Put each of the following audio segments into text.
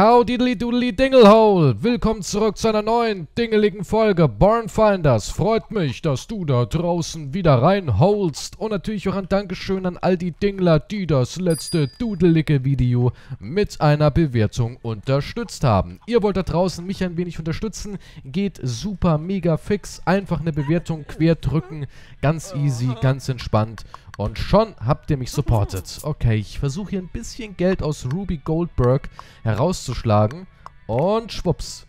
Howdiddly doodly dinglehole! Willkommen zurück zu einer neuen dingeligen Folge Barnfinders. Freut mich, dass du da draußen wieder reinholst. Und natürlich auch ein Dankeschön an all die Dingler, die das letzte dudelige Video mit einer Bewertung unterstützt haben. Ihr wollt da draußen mich ein wenig unterstützen. Geht super mega fix. Einfach eine Bewertung quer drücken. Ganz easy, ganz entspannt. Und schon habt ihr mich supportet. Okay, ich versuche hier ein bisschen Geld aus Ruby Goldberg herauszuschlagen. Und schwupps.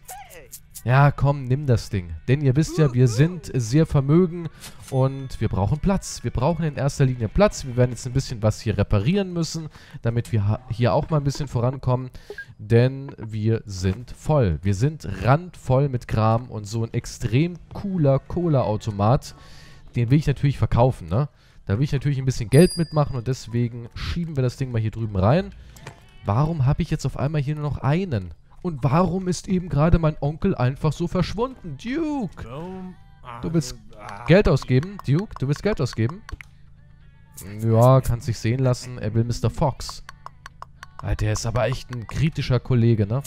Ja, komm, nimm das Ding. Denn ihr wisst ja, wir sind sehr vermögen und wir brauchen Platz. Wir brauchen in erster Linie Platz. Wir werden jetzt ein bisschen was hier reparieren müssen, damit wir hier auch mal ein bisschen vorankommen. Denn wir sind voll. Wir sind randvoll mit Kram und so ein extrem cooler Cola-Automat, den will ich natürlich verkaufen, ne? Da will ich natürlich ein bisschen Geld mitmachen und deswegen schieben wir das Ding mal hier drüben rein. Warum habe ich jetzt auf einmal hier nur noch einen? Und warum ist eben gerade mein Onkel einfach so verschwunden? Duke! Du willst Geld ausgeben? Duke, du willst Geld ausgeben? Ja, kann sich sehen lassen. Er will Mr. Fox. Alter, der ist aber echt ein kritischer Kollege, ne?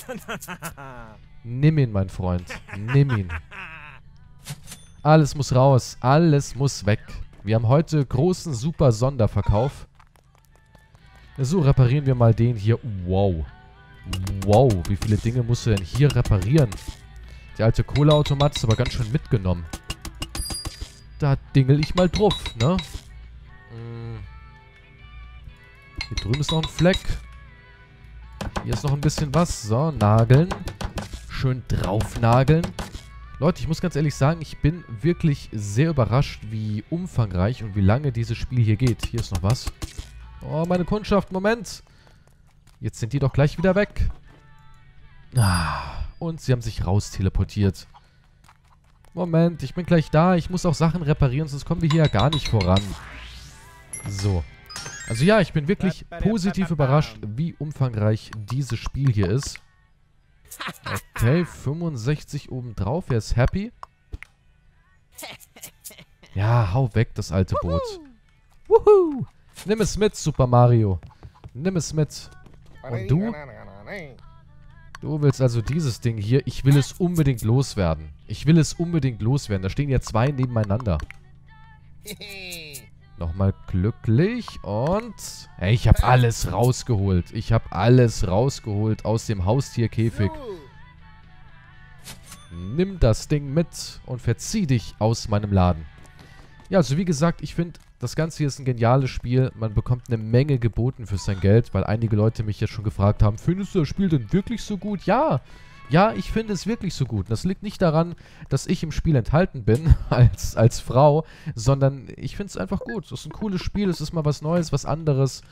Nimm ihn, mein Freund. Nimm ihn. Alles muss raus. Alles muss weg. Wir haben heute großen, super Sonderverkauf. So, reparieren wir mal den hier. Wow. Wow, wie viele Dinge musst du denn hier reparieren? Der alte Cola-Automat ist aber ganz schön mitgenommen. Da dingel ich mal drauf, ne? Hm. Hier drüben ist noch ein Fleck. Hier ist noch ein bisschen was. So, nageln. Schön draufnageln. Leute, ich muss ganz ehrlich sagen, ich bin wirklich sehr überrascht, wie umfangreich und wie lange dieses Spiel hier geht. Hier ist noch was. Oh, meine Kundschaft, Moment. Jetzt sind die doch gleich wieder weg. Ah, und sie haben sich raus teleportiert. Moment, ich bin gleich da. Ich muss auch Sachen reparieren, sonst kommen wir hier ja gar nicht voran. So. Also ja, ich bin wirklich positiv überrascht, wie umfangreich dieses Spiel hier ist. Okay, 65 obendrauf. Er ist happy. Ja, hau weg, das alte Boot. Wuhu! Nimm es mit, Super Mario. Nimm es mit. Und du? Du willst also dieses Ding hier. Ich will es unbedingt loswerden. Ich will es unbedingt loswerden. Da stehen ja zwei nebeneinander. Nochmal glücklich und... Hey, ich habe alles rausgeholt. Ich habe alles rausgeholt aus dem Haustierkäfig. Nimm das Ding mit und verzieh dich aus meinem Laden. Ja, also wie gesagt, ich finde, das Ganze hier ist ein geniales Spiel. Man bekommt eine Menge geboten für sein Geld, weil einige Leute mich jetzt schon gefragt haben, findest du das Spiel denn wirklich so gut? Ja, ja, ich finde es wirklich so gut. Das liegt nicht daran, dass ich im Spiel enthalten bin als, als Frau, sondern ich finde es einfach gut. Es ist ein cooles Spiel, es ist mal was Neues, was anderes.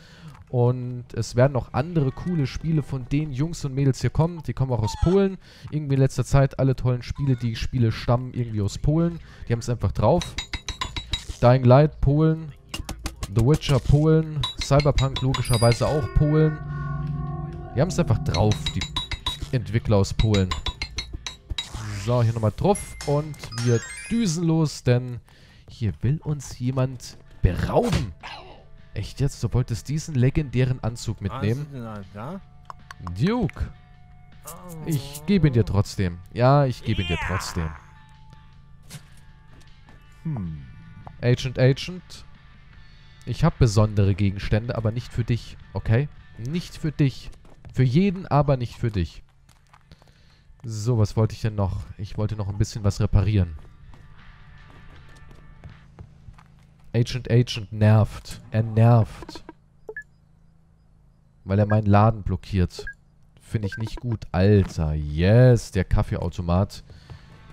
Und es werden noch andere coole Spiele von den Jungs und Mädels hier kommen. Die kommen auch aus Polen. Irgendwie in letzter Zeit alle tollen Spiele, die ich spiele, stammen irgendwie aus Polen. Die haben es einfach drauf. Dying Light, Polen. The Witcher, Polen. Cyberpunk logischerweise auch Polen. Die haben es einfach drauf, die Entwickler aus Polen. So, hier nochmal drauf und wir düsen los, denn hier will uns jemand berauben. Echt jetzt? Du wolltest diesen legendären Anzug mitnehmen? Duke. Ich gebe ihn dir trotzdem. Ja, ich gebe ihn dir trotzdem. Hm. Agent, Agent. Ich habe besondere Gegenstände, aber nicht für dich, okay? Nicht für dich. Für jeden, aber nicht für dich. So, was wollte ich denn noch? Ich wollte noch ein bisschen was reparieren. Agent Agent nervt. Er nervt. Weil er meinen Laden blockiert. Finde ich nicht gut. Alter, yes, der Kaffeeautomat.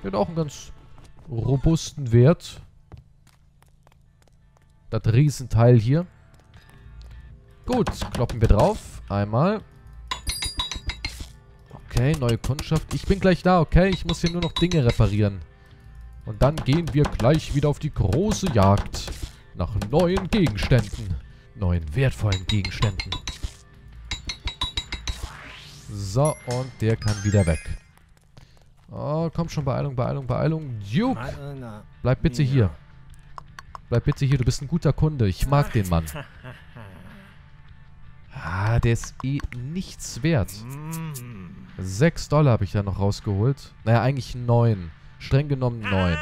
Der hat auch einen ganz robusten Wert. Das Riesenteil hier. Gut, kloppen wir drauf. Einmal. Okay, neue Kundschaft. Ich bin gleich da, okay? Ich muss hier nur noch Dinge reparieren. Und dann gehen wir gleich wieder auf die große Jagd. Nach neuen Gegenständen. Neuen wertvollen Gegenständen. So, und der kann wieder weg. Oh, komm schon, Beeilung, Beeilung, Beeilung. Duke! Bleib bitte hier. Bleib bitte hier, du bist ein guter Kunde. Ich mag den Mann. Ah, der ist eh nichts wert. 6 Dollar habe ich da noch rausgeholt. Naja, eigentlich 9. Streng genommen 9.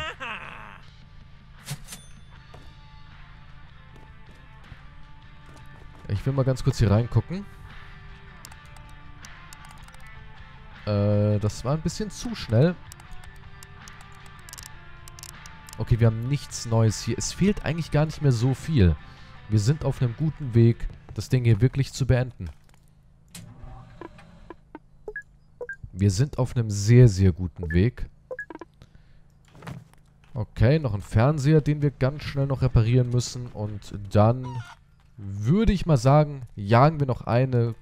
Ich will mal ganz kurz hier reingucken. Äh, das war ein bisschen zu schnell. Okay, wir haben nichts Neues hier. Es fehlt eigentlich gar nicht mehr so viel. Wir sind auf einem guten Weg, das Ding hier wirklich zu beenden. Wir sind auf einem sehr, sehr guten Weg. Okay, noch ein Fernseher, den wir ganz schnell noch reparieren müssen. Und dann würde ich mal sagen, jagen wir noch eine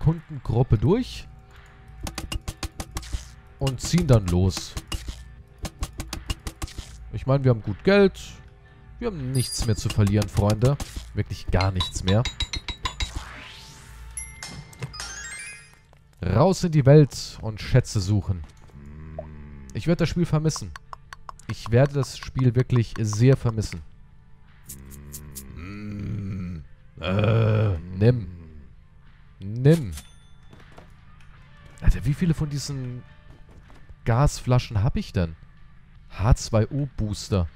Kundengruppe durch. Und ziehen dann los. Ich meine, wir haben gut Geld. Wir haben nichts mehr zu verlieren, Freunde. Wirklich gar nichts mehr. Raus in die Welt und Schätze suchen. Ich werde das Spiel vermissen. Ich werde das Spiel wirklich sehr vermissen. Äh, nimm. Nimm. Alter, wie viele von diesen Gasflaschen habe ich denn? H2O Booster.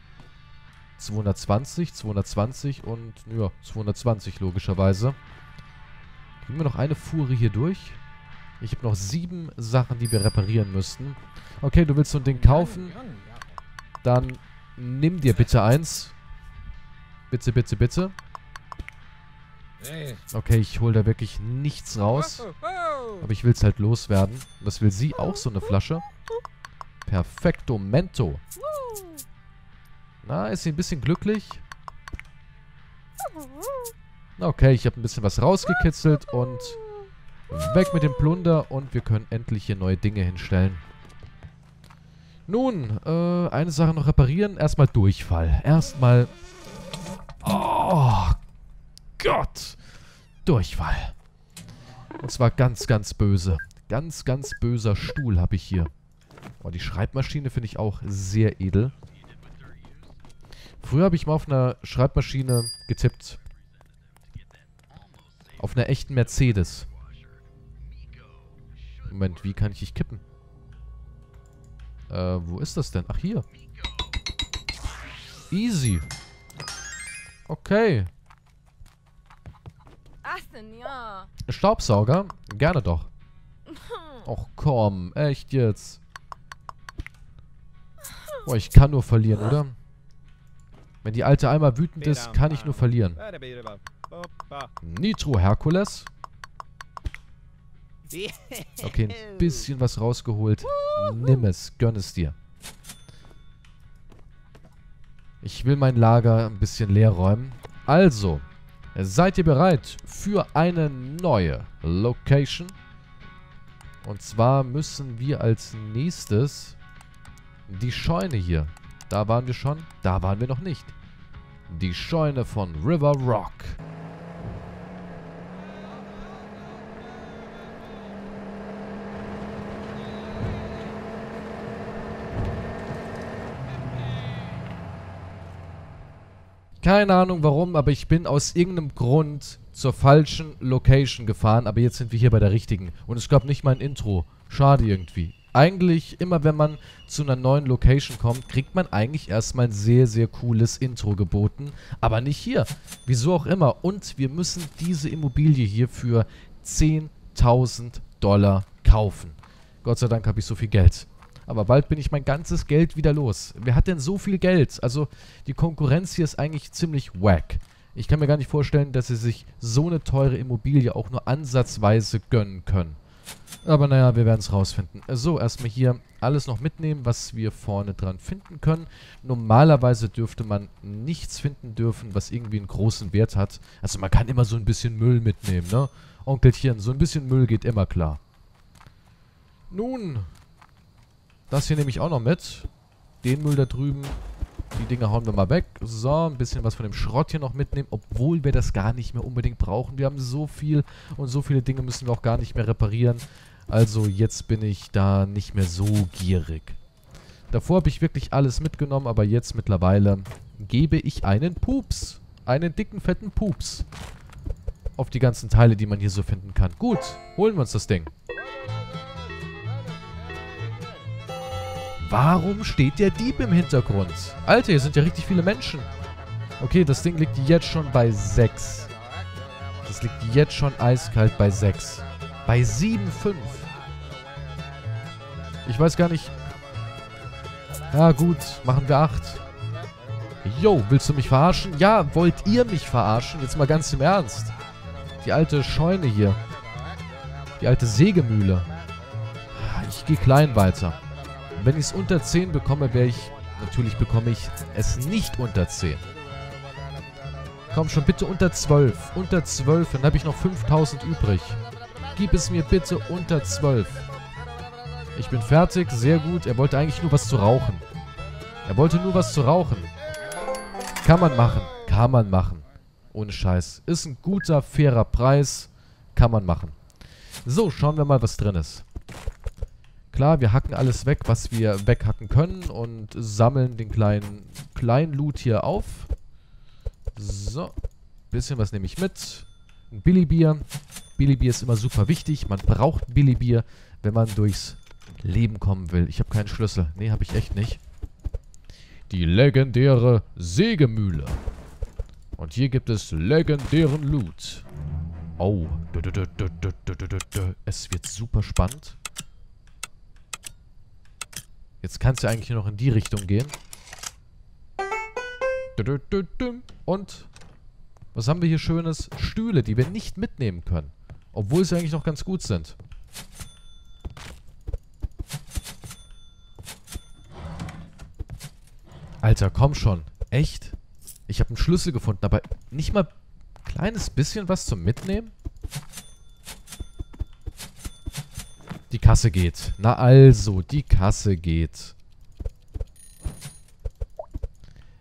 220, 220 und ja, 220 logischerweise. Kriegen wir noch eine Fuhre hier durch? Ich habe noch sieben Sachen, die wir reparieren müssten. Okay, du willst so ein Ding kaufen. Dann nimm dir bitte eins. Bitte, bitte, bitte. Okay, ich hole da wirklich nichts raus. Aber ich will es halt loswerden. Was will sie? Auch so eine Flasche? Perfekto Mento. Na, ist sie ein bisschen glücklich? Okay, ich habe ein bisschen was rausgekitzelt und weg mit dem Plunder und wir können endlich hier neue Dinge hinstellen. Nun, äh, eine Sache noch reparieren. Erstmal Durchfall. Erstmal... Oh, Gott. Durchfall. Und zwar ganz, ganz böse. Ganz, ganz böser Stuhl habe ich hier. Oh, die Schreibmaschine finde ich auch sehr edel. Früher habe ich mal auf einer Schreibmaschine getippt. Auf einer echten Mercedes. Moment, wie kann ich dich kippen? Äh, wo ist das denn? Ach, hier. Easy. Okay. Staubsauger? Gerne doch. Och komm, echt jetzt. Boah, ich kann nur verlieren, oder? Wenn die alte einmal wütend ist, kann ich nur verlieren. Nitro Herkules. Okay, ein bisschen was rausgeholt. Nimm es, gönn es dir. Ich will mein Lager ein bisschen leer räumen. Also, seid ihr bereit für eine neue Location? Und zwar müssen wir als nächstes die Scheune hier. Da waren wir schon. Da waren wir noch nicht. Die Scheune von River Rock. Keine Ahnung warum, aber ich bin aus irgendeinem Grund zur falschen Location gefahren. Aber jetzt sind wir hier bei der richtigen. Und es gab nicht mal ein Intro. Schade irgendwie eigentlich immer, wenn man zu einer neuen Location kommt, kriegt man eigentlich erstmal ein sehr, sehr cooles Intro geboten. Aber nicht hier. Wieso auch immer. Und wir müssen diese Immobilie hier für 10.000 Dollar kaufen. Gott sei Dank habe ich so viel Geld. Aber bald bin ich mein ganzes Geld wieder los. Wer hat denn so viel Geld? Also die Konkurrenz hier ist eigentlich ziemlich wack. Ich kann mir gar nicht vorstellen, dass sie sich so eine teure Immobilie auch nur ansatzweise gönnen können. Aber naja, wir werden es rausfinden. So, erstmal hier alles noch mitnehmen, was wir vorne dran finden können. Normalerweise dürfte man nichts finden dürfen, was irgendwie einen großen Wert hat. Also man kann immer so ein bisschen Müll mitnehmen, ne? Onkelchen, so ein bisschen Müll geht immer klar. Nun, das hier nehme ich auch noch mit. Den Müll da drüben die Dinger hauen wir mal weg. So, ein bisschen was von dem Schrott hier noch mitnehmen, obwohl wir das gar nicht mehr unbedingt brauchen. Wir haben so viel und so viele Dinge müssen wir auch gar nicht mehr reparieren. Also jetzt bin ich da nicht mehr so gierig. Davor habe ich wirklich alles mitgenommen, aber jetzt mittlerweile gebe ich einen Pups. Einen dicken, fetten Pups. Auf die ganzen Teile, die man hier so finden kann. Gut, holen wir uns das Ding. Warum steht der Dieb im Hintergrund? Alter, hier sind ja richtig viele Menschen. Okay, das Ding liegt jetzt schon bei 6. Das liegt jetzt schon eiskalt bei 6. Bei 7,5. Ich weiß gar nicht. Ja gut, machen wir 8. Yo, willst du mich verarschen? Ja, wollt ihr mich verarschen? Jetzt mal ganz im Ernst. Die alte Scheune hier. Die alte Sägemühle. Ich gehe klein weiter. Wenn ich es unter 10 bekomme, wäre ich... Natürlich bekomme ich es nicht unter 10. Komm schon, bitte unter 12. Unter 12, dann habe ich noch 5000 übrig. Gib es mir bitte unter 12. Ich bin fertig, sehr gut. Er wollte eigentlich nur was zu rauchen. Er wollte nur was zu rauchen. Kann man machen. Kann man machen. Ohne Scheiß. Ist ein guter, fairer Preis. Kann man machen. So, schauen wir mal, was drin ist. Klar, wir hacken alles weg, was wir weghacken können und sammeln den kleinen, kleinen Loot hier auf. So, bisschen was nehme ich mit. Ein Billigbier. Billigbier ist immer super wichtig. Man braucht Billigbier, wenn man durchs Leben kommen will. Ich habe keinen Schlüssel. Nee, habe ich echt nicht. Die legendäre Sägemühle. Und hier gibt es legendären Loot. Oh. Es wird super spannend. Jetzt kannst du eigentlich nur noch in die Richtung gehen. Und was haben wir hier Schönes? Stühle, die wir nicht mitnehmen können. Obwohl sie eigentlich noch ganz gut sind. Alter, komm schon. Echt? Ich habe einen Schlüssel gefunden, aber nicht mal ein kleines bisschen was zum Mitnehmen? Kasse geht. Na also, die Kasse geht.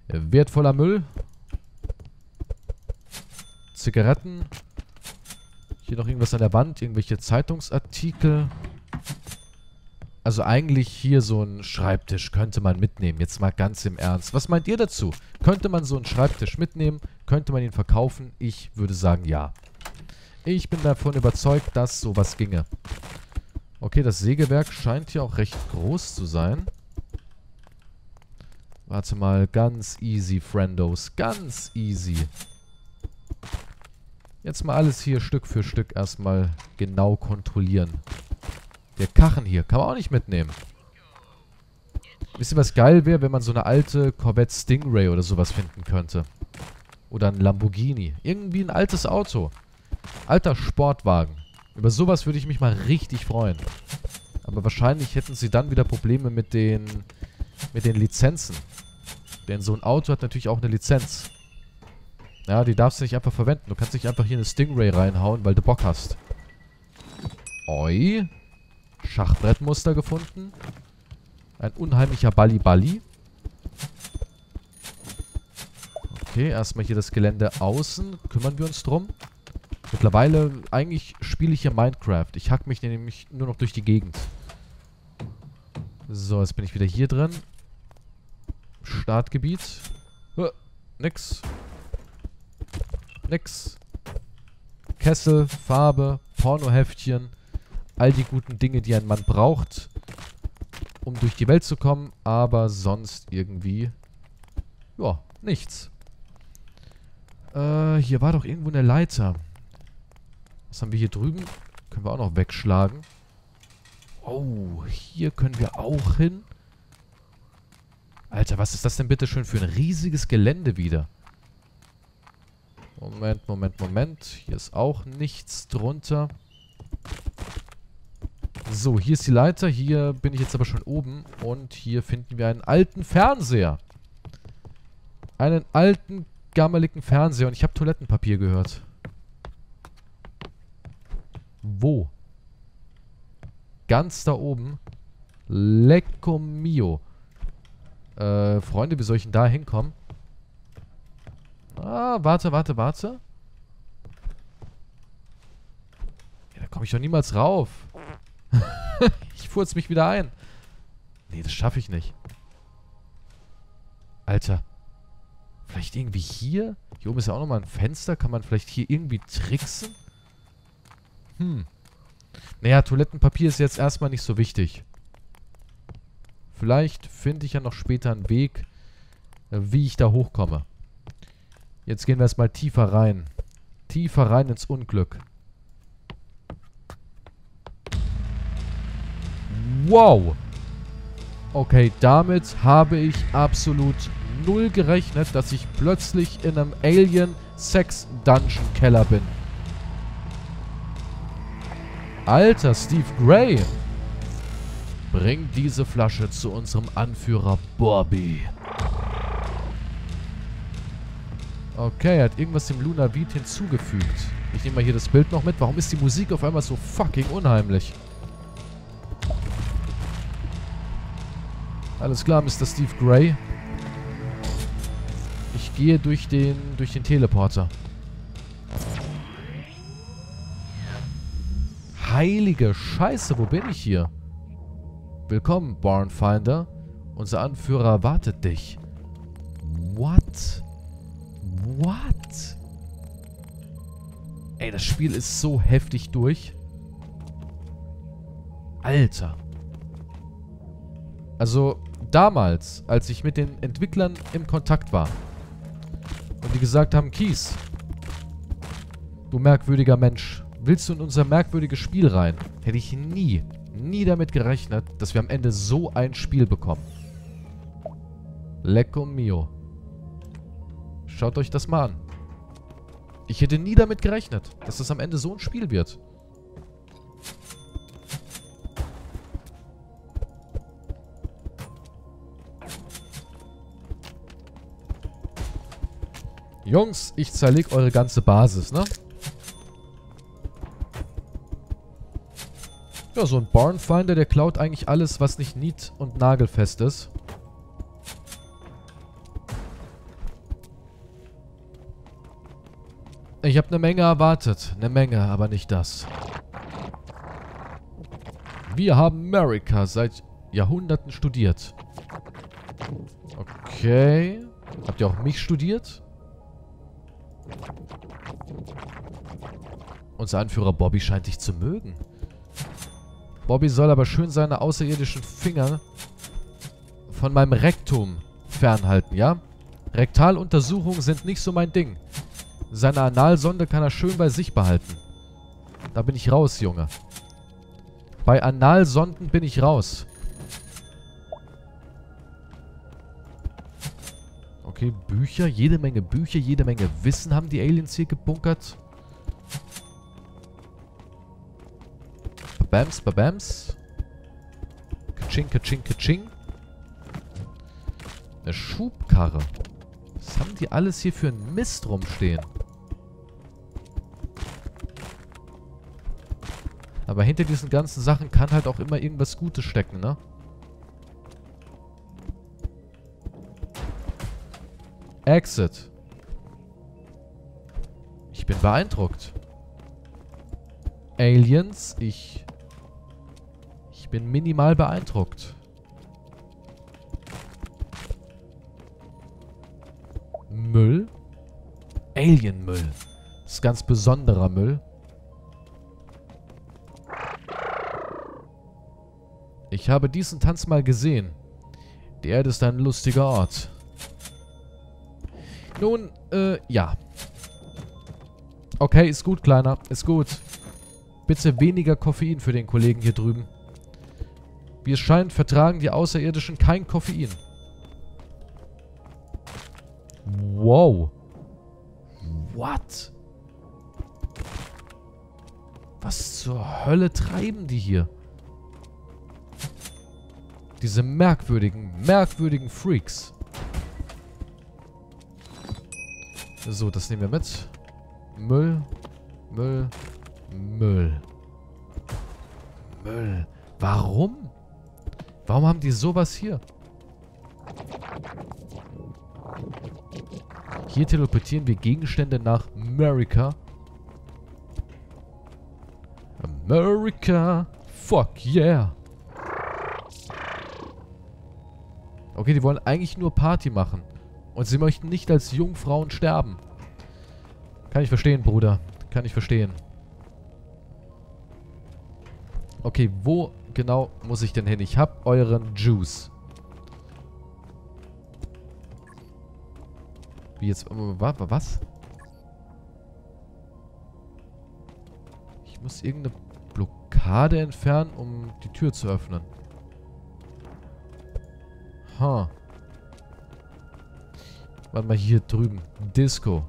Wertvoller Müll. Zigaretten. Hier noch irgendwas an der Wand. Irgendwelche Zeitungsartikel. Also eigentlich hier so ein Schreibtisch könnte man mitnehmen. Jetzt mal ganz im Ernst. Was meint ihr dazu? Könnte man so einen Schreibtisch mitnehmen? Könnte man ihn verkaufen? Ich würde sagen ja. Ich bin davon überzeugt, dass sowas ginge. Okay, das Sägewerk scheint hier auch recht groß zu sein. Warte mal, ganz easy, Friendos. Ganz easy. Jetzt mal alles hier Stück für Stück erstmal genau kontrollieren. Der Kachen hier kann man auch nicht mitnehmen. Wisst ihr, was geil wäre, wenn man so eine alte Corvette Stingray oder sowas finden könnte? Oder ein Lamborghini. Irgendwie ein altes Auto. Alter Sportwagen. Über sowas würde ich mich mal richtig freuen. Aber wahrscheinlich hätten sie dann wieder Probleme mit den, mit den Lizenzen. Denn so ein Auto hat natürlich auch eine Lizenz. Ja, die darfst du nicht einfach verwenden. Du kannst nicht einfach hier eine Stingray reinhauen, weil du Bock hast. Oi. Schachbrettmuster gefunden. Ein unheimlicher Balli-Balli. Okay, erstmal hier das Gelände außen. Kümmern wir uns drum. Mittlerweile, eigentlich spiele ich hier Minecraft. Ich hack mich nämlich nur noch durch die Gegend. So, jetzt bin ich wieder hier drin. Startgebiet. Uh, nix. Nix. Kessel, Farbe, Pornoheftchen. All die guten Dinge, die ein Mann braucht, um durch die Welt zu kommen. Aber sonst irgendwie... Ja, nichts. Äh, hier war doch irgendwo eine Leiter. Was haben wir hier drüben? Können wir auch noch wegschlagen. Oh, hier können wir auch hin. Alter, was ist das denn bitte schön für ein riesiges Gelände wieder? Moment, Moment, Moment. Hier ist auch nichts drunter. So, hier ist die Leiter. Hier bin ich jetzt aber schon oben. Und hier finden wir einen alten Fernseher. Einen alten, gammeligen Fernseher. Und ich habe Toilettenpapier gehört. Wo? Ganz da oben. Lecco mio. Äh, Freunde, wie soll ich denn da hinkommen? Ah, warte, warte, warte. Ja, da komme ich doch niemals rauf. ich furze mich wieder ein. Nee, das schaffe ich nicht. Alter. Vielleicht irgendwie hier? Hier oben ist ja auch nochmal ein Fenster. Kann man vielleicht hier irgendwie tricksen? Hm. Naja, Toilettenpapier ist jetzt erstmal nicht so wichtig. Vielleicht finde ich ja noch später einen Weg, äh, wie ich da hochkomme. Jetzt gehen wir erstmal tiefer rein. Tiefer rein ins Unglück. Wow! Okay, damit habe ich absolut null gerechnet, dass ich plötzlich in einem Alien-Sex-Dungeon-Keller bin. Alter, Steve Gray! Bring diese Flasche zu unserem Anführer Bobby. Okay, er hat irgendwas dem Lunavit hinzugefügt. Ich nehme mal hier das Bild noch mit. Warum ist die Musik auf einmal so fucking unheimlich? Alles klar, Mr. Steve Gray. Ich gehe durch den, durch den Teleporter. Heilige Scheiße, wo bin ich hier? Willkommen, Barnfinder. Unser Anführer wartet dich. What? What? Ey, das Spiel ist so heftig durch. Alter. Also, damals, als ich mit den Entwicklern im Kontakt war und die gesagt haben, Kies, du merkwürdiger Mensch, willst du in unser merkwürdiges Spiel rein? Hätte ich nie, nie damit gerechnet, dass wir am Ende so ein Spiel bekommen. Lecco mio. Schaut euch das mal an. Ich hätte nie damit gerechnet, dass das am Ende so ein Spiel wird. Jungs, ich zerleg eure ganze Basis, ne? Ja, so ein Barnfinder, der klaut eigentlich alles, was nicht nied- und nagelfest ist. Ich habe eine Menge erwartet. Eine Menge, aber nicht das. Wir haben America seit Jahrhunderten studiert. Okay. Habt ihr auch mich studiert? Unser Anführer Bobby scheint dich zu mögen. Bobby soll aber schön seine außerirdischen Finger von meinem Rektum fernhalten, ja? Rektaluntersuchungen sind nicht so mein Ding. Seine Analsonde kann er schön bei sich behalten. Da bin ich raus, Junge. Bei Analsonden bin ich raus. Okay, Bücher. Jede Menge Bücher, jede Menge Wissen haben die Aliens hier gebunkert. Babams, babams. Kaching, kaching, kaching. Eine Schubkarre. Was haben die alles hier für einen Mist rumstehen? Aber hinter diesen ganzen Sachen kann halt auch immer irgendwas Gutes stecken, ne? Exit. Ich bin beeindruckt. Aliens, ich... Bin minimal beeindruckt. Müll? Alienmüll. Das ist ganz besonderer Müll. Ich habe diesen Tanz mal gesehen. Die Erde ist ein lustiger Ort. Nun, äh, ja. Okay, ist gut, Kleiner. Ist gut. Bitte weniger Koffein für den Kollegen hier drüben. Wie es scheint, vertragen die Außerirdischen kein Koffein. Wow. What? Was zur Hölle treiben die hier? Diese merkwürdigen, merkwürdigen Freaks. So, das nehmen wir mit. Müll, Müll, Müll. Müll. Warum? Warum haben die sowas hier? Hier teleportieren wir Gegenstände nach America. America. Fuck yeah. Okay, die wollen eigentlich nur Party machen. Und sie möchten nicht als Jungfrauen sterben. Kann ich verstehen, Bruder. Kann ich verstehen. Okay, wo genau muss ich denn hin? Ich hab euren Juice. Wie jetzt? Äh, was? Ich muss irgendeine Blockade entfernen, um die Tür zu öffnen. Ha. Huh. Warte mal, hier drüben. Disco.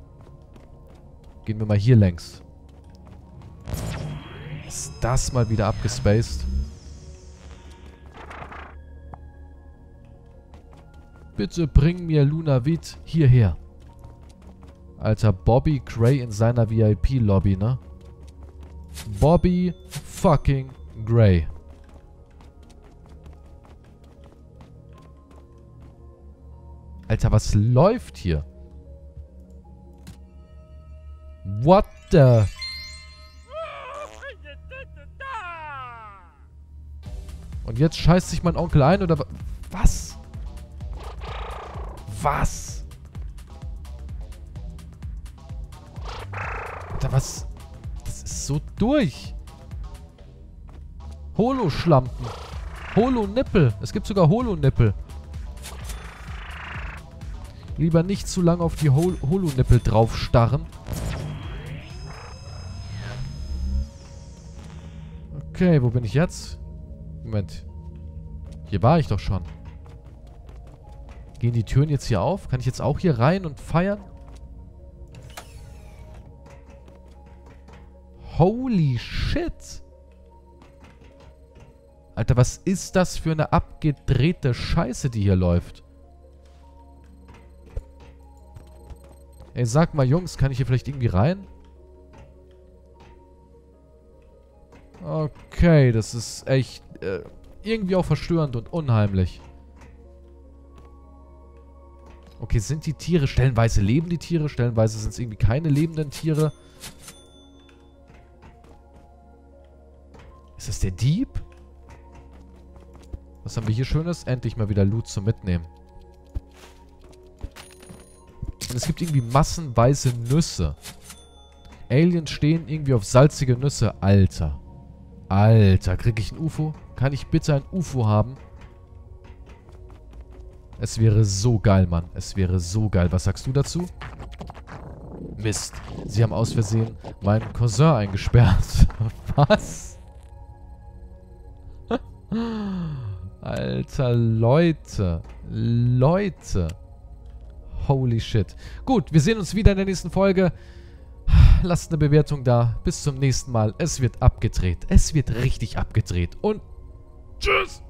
Gehen wir mal hier längs. Ist das mal wieder abgespaced? Bitte bring mir Luna Witt hierher. Alter, Bobby Gray in seiner VIP-Lobby, ne? Bobby fucking Gray. Alter, was läuft hier? What the... Und jetzt scheißt sich mein Onkel ein oder was? Was? Alter, was? Das ist so durch. Holo-Schlampen. Holo-Nippel. Es gibt sogar Holo-Nippel. Lieber nicht zu lange auf die Hol Holo-Nippel draufstarren. Okay, wo bin ich jetzt? Moment. Hier war ich doch schon. Gehen die Türen jetzt hier auf? Kann ich jetzt auch hier rein und feiern? Holy shit! Alter, was ist das für eine abgedrehte Scheiße, die hier läuft? Ey, sag mal, Jungs, kann ich hier vielleicht irgendwie rein? Okay, das ist echt äh, irgendwie auch verstörend und unheimlich. Okay, sind die Tiere, stellenweise leben die Tiere, stellenweise sind es irgendwie keine lebenden Tiere. Ist das der Dieb? Was haben wir hier Schönes? Endlich mal wieder Loot zum Mitnehmen. Und es gibt irgendwie massenweise Nüsse. Aliens stehen irgendwie auf salzige Nüsse. Alter. Alter, kriege ich ein UFO? Kann ich bitte ein UFO haben? Es wäre so geil, Mann. Es wäre so geil. Was sagst du dazu? Mist. Sie haben aus Versehen meinen Cousin eingesperrt. Was? Alter, Leute. Leute. Holy shit. Gut, wir sehen uns wieder in der nächsten Folge. Lasst eine Bewertung da. Bis zum nächsten Mal. Es wird abgedreht. Es wird richtig abgedreht. Und tschüss.